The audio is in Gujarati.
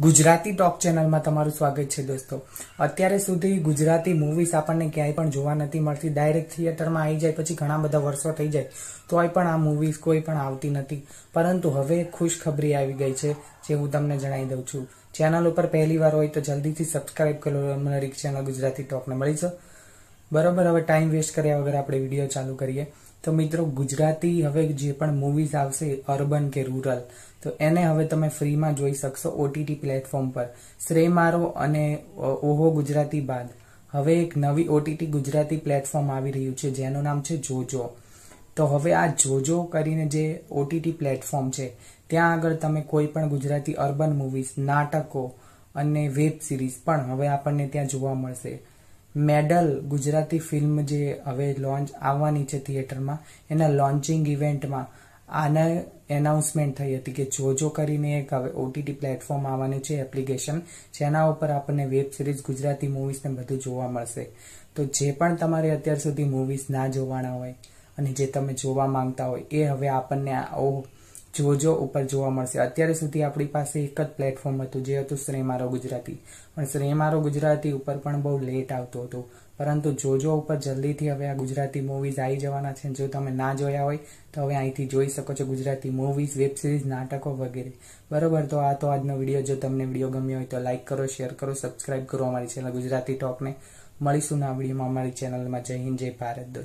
ગુજરાતી ટોક ચેનલમાં તમારું સ્વાગત છે દોસ્તો. અત્યારે સુધી ગુજરાતી મૂવીઝ આપણને ક્યાંય પણ જોવા નથી મળતી. ડાયરેક્ટ થિયેટરમાં આવી જાય પછી ઘણા બધા વર્ષો થઈ જાય. તોય પણ આ મૂવીઝ કોઈ પણ આવતી નથી. પરંતુ હવે ખુશખબરી આવી ગઈ છે, જે હું તમને જણાવી દઉં છું. ચેનલ ઉપર પહેલી વાર હોય તો જલ્દીથી સબસ્ક્રાઇબ કરો અમારી ચેનલ ગુજરાતી ટોકને મળીશું બરોબર, હવે ટાઈમ વેસ્ટ કર્યા વગર આપણે વીડિયો ચાલુ કરીએ. તો મિત્રો, ગુજરાતી હવે જે પણ મૂવીઝ આવશે અર્બન કે રૂરલ તો એને હવે તમે ફ્રીમાં જોઈ શકશો ઓટીટી પ્લેટફોર્મ પર. શ્રેય મારો અને ઓહો ગુજરાતી બાદ. હવે એક નવી ઓટીટી ગુજરાતી પ્લેટફોર્મ આવી રહ્યું છે, જેનું નામ છે જોજો. તો હવે આ જોજો કરીને જે ઓટીટી પ્લેટફોર્મ છે, ત્યાં આગળ તમે કોઈ પણ ગુજરાતી અર્બન મૂવીઝ નાટકો અને વેબ સિરીઝ પણ હવે આપણને ત્યાં જોવા મળશે. મેડલ ગુજરાતી ફિલ્મ જે હવે લોન્ચ આવવાની છે થિયેટરમાં એના લોન્ચિંગ ઇવેન્ટમાં આને એનાઉન્સમેન્ટ થઈ હતી કે જોજો કરીને એક હવે ઓટીટી પ્લેટફોર્મ આવવાનું છે એપ્લિકેશન જેના ઉપર આપણને વેબ સિરીઝ ગુજરાતી મૂવીઝને બધું જોવા મળશે. તો જે પણ તમારે અત્યાર સુધી મૂવીઝ ના જોવાના હોય અને જે તમે જોવા માંગતા હોય, એ હવે આપણને જોજો ઉપર જોવા મળશે. અત્યારે સુધી આપણી પાસે એક જ પ્લેટફોર્મ હતું, જે હતું શ્રે મારો ગુજરાતી. પણ શ્રે મારો ગુજરાતી ઉપર પણ બહુ લેટ આવતો હતો. પરંતુ જોજો ઉપર જલ્દીથી હવે આ ગુજરાતી મૂવીઝ આવી જવાના છે. જો તમે ના જોયા હોય, તો હવે અહીંથી જોઈ શકો છો ગુજરાતી મૂવીઝ વેબ સિરીઝ નાટકો વગેરે. બરોબર? તો આ તો આજનો વીડિયો જો તમને વીડિયો ગમ્યો હોય તો લાઇક કરો શેર કરો સબસ્ક્રાઇબ કરો અમારી ચેનલ ગુજરાતી ટોકને મળીશું ના વિડીયોમાં અમારી ચેનલમાં જય હિન્દ, જય ભારત દોસ્તો.